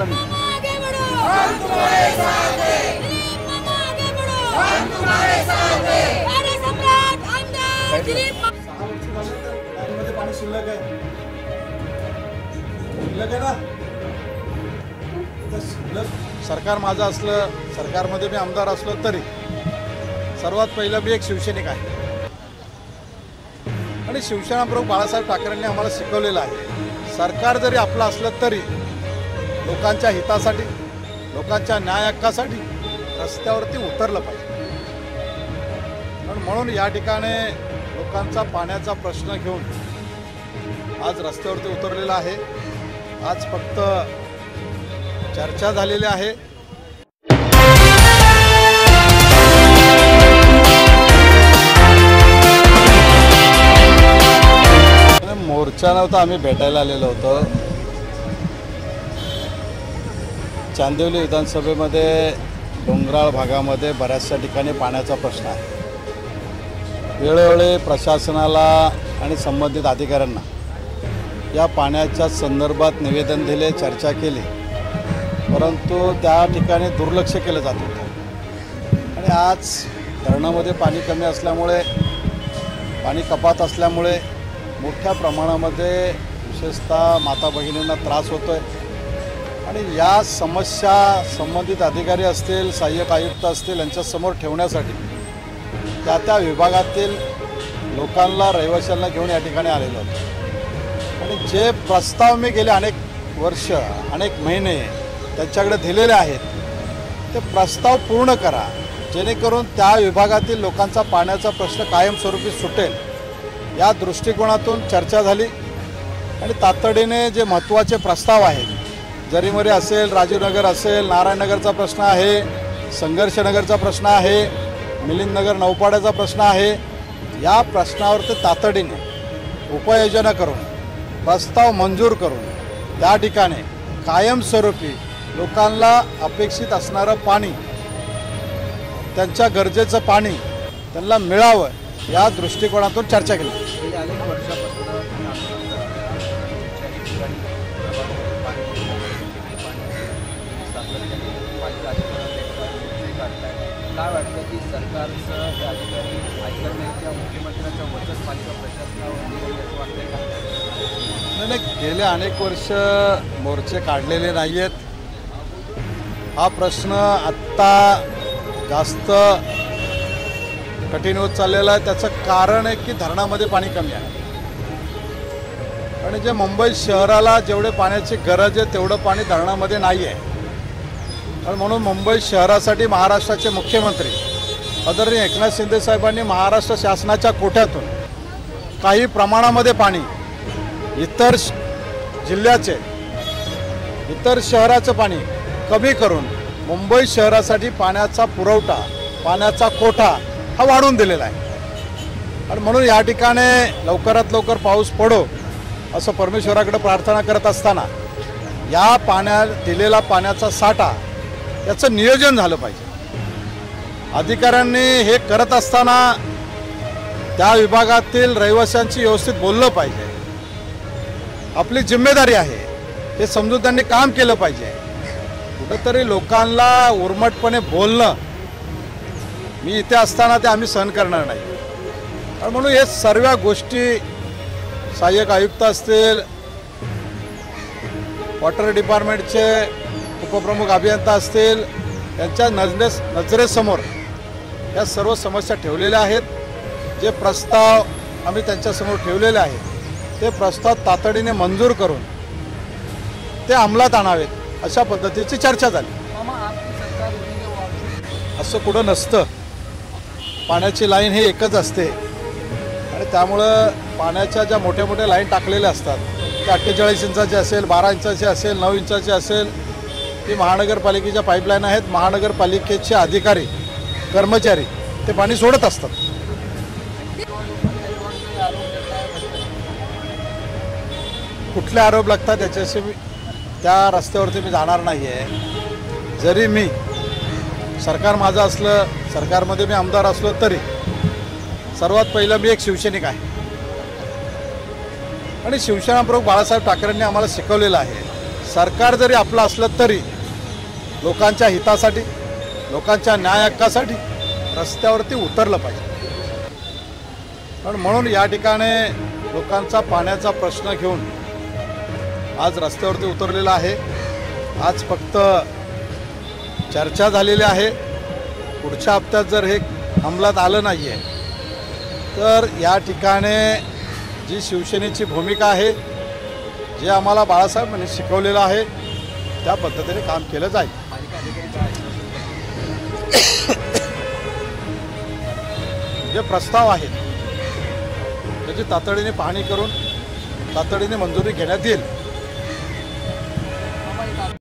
म्हटलं मी आगे बढ़ो. हम तुम्हारे साथ हैं दिलीप मामा आगे बढ़ो. हम तुम्हारे साथ हैं कार्य सम्राट आमदार दिलीप मामा. सहा वर्ष झाले तर टँकमध्ये पाणी शिल्लक आहे. शिल्लक आहे ना? शिल्लक सरकार माझं असलं सरकारमध्ये मी आमदार असलो तरी सर्वात पहिलं मी एक शिवसैनिक आहे. आणि शिवसेना प्रमुख बाळासाहेब ठाकरेंनी आम्हाला शिकवलेलं आहे सरकार जरी आपलं असलं तरी लोकांच्या हितासाठी लोकांच्या न्याय हक्कासाठी रस्त्यावरती उतरलं पाहिजे. पण म्हणून या ठिकाणी लोकांचा पाण्याचा प्रश्न घेऊन आज रस्त्यावरती उतरलेला आहे. आज फक्त चर्चा झालेली आहे. मोर्चानं तर आम्ही भेटायला आलेलो होतो. चांदिवली विधानसभेमध्ये डोंगराळ भागामध्ये बऱ्याचशा ठिकाणी पाण्याचा प्रश्न आहे. वेळोवेळी प्रशासनाला आणि संबंधित अधिकाऱ्यांना या पाण्याच्या संदर्भात निवेदन दिले चर्चा केली. परंतु त्या ठिकाणी दुर्लक्ष केलं जात होतं. आणि आज धरणामध्ये पाणी कमी असल्यामुळे पाणी कपात असल्यामुळे मोठ्या प्रमाणामध्ये विशेषतः माता भगिनींना त्रास होतो आहे आणि या समस्या संबंधित अधिकारी असतील सहाय्यक आयुक्त असतील यांच्यासमोर ठेवण्यासाठी त्या त्या विभागातील लोकांना रहिवाशांना घेऊन या ठिकाणी आलेलो होतो आणि जे प्रस्ताव मी गेले अनेक वर्ष अनेक महिने त्यांच्याकडे दिलेले आहेत ते प्रस्ताव पूर्ण करा. जेणेकरून त्या विभागातील लोकांचा पाण्याचा प्रश्न कायमस्वरूपी सुटेल. या दृष्टिकोनातून चर्चा झाली. आणि तातडीने जे महत्त्वाचे प्रस्ताव आहेत जरीमरी असेल राजीवनगर असेल नारायणनगरचा प्रश्न आहे संघर्षनगरचा प्रश्न आहे मिलिंदनगर नौपाड्याचा प्रश्न आहे या प्रश्नावर ते तातडीने उपाययोजना करून प्रस्ताव मंजूर करून त्या ठिकाणी कायमस्वरूपी लोकांना अपेक्षित असणारं पाणी त्यांच्या गरजेचं पाणी त्यांना मिळावं या दृष्टिकोनातून चर्चा केली. काय वाटतं की सरकारचं अधिकारी ऐकत नाही किंवा मुख्यमंत्र्यांच्या वरच पालिका प्रशासनावर असं का? नाही नाही गेले अनेक वर्ष मोर्चे काढलेले नाही आहेत हा प्रश्न आत्ता जास्त कठीण होत चाललेला आहे. त्याचं कारण आहे की धरणामध्ये पाणी कमी आहे. आणि जे मुंबई शहराला जेवढे पाण्याची गरज आहे तेवढं पाणी धरणामध्ये नाही आहे आणि म्हणून मुंबई शहरासाठी महाराष्ट्राचे मुख्यमंत्री आदरणीय एकनाथ शिंदे साहेबांनी महाराष्ट्र शासनाच्या कोठ्यातून काही प्रमाणामध्ये पाणी इतर श- जिल्ह्याचे इतर शहराचं पाणी कमी करून मुंबई शहरासाठी पाण्याचा पुरवठा पाण्याचा कोठा हा वाढवून दिलेला आहे. आणि म्हणून या ठिकाणी लवकरात लवकर पाऊस पडो असं परमेश्वराकडे प्रार्थना करत असताना या पाण्या दिलेला पाण्याचा साठा याचं नियोजन झालं पाहिजे. अधिकाऱ्यांनी हे करत असताना त्या विभागातील रहिवाशांची व्यवस्थित बोललं पाहिजे. आपली जिम्मेदारी आहे हे समजून त्यांनी काम केलं पाहिजे. कुठंतरी लोकांना उर्मटपणे बोलणं मी इथे असताना ते आम्ही सहन करणार नाही. आणि म्हणून हे सर्व गोष्टी सहाय्यक आयुक्त असतील वॉटर डिपार्टमेंटचे उपप्रमुख अभियंता असतील यांच्या नजरेस नजरेसमोर या सर्व समस्या ठेवलेल्या आहेत. जे प्रस्ताव आम्ही त्यांच्यासमोर ठेवलेले आहेत ते प्रस्ताव तातडीने मंजूर करून ते अंमलात आणावेत अशा पद्धतीची चर्चा झाली. असं कुठं नसतं. पाण्याची लाईन ही एकच असते. आणि त्यामुळं पाण्याच्या ज्या मोठ्या मोठ्या लाईन टाकलेल्या असतात त्या अठ्ठेचाळीस इंचाचे असेल बारा इंचाचे असेल नऊ इंचाचे असेल ती महानगरपालिकेच्या पाईपलाईन आहेत. महानगरपालिकेचे अधिकारी कर्मचारी ते पाणी सोडत असतात. कुठले आरोप लागतात त्याच्याशी मी त्या रस्त्यावरती मी जाणार नाही आहे जरी मी सरकार माझं असलं सरकारमध्ये मी आमदार असलो तरी सर्वात पहिलं मी एक शिवसैनिक आहे. आणि शिवसेनाप्रमुख बाळासाहेब ठाकरेंनी आम्हाला शिकवलेलं आहे. सरकार जरी आपलं असलं तरी लोकांच्या हितासाठी लोकांच्या न्याय हक्कासाठी रस्त्यावरती उतरलं पाहिजे. पण म्हणून या ठिकाणी लोकांचा पाण्याचा प्रश्न घेऊन आज रस्त्यावरती उतरलेला आहे. आज फक्त चर्चा झालेली आहे. पुढच्या हप्त्यात जर हे अंमलात आलं नाही आहे तर या ठिकाणी जी शिवसेनेची भूमिका आहे जे आम्हाला बाळासाहेबांनी शिकवलेलं आहे त्या पद्धतीने काम केलं जाईल. जे प्रस्ताव आहेत त्याची तातडीने पाहणी करून तातडीने मंजुरी घेण्यात येईल.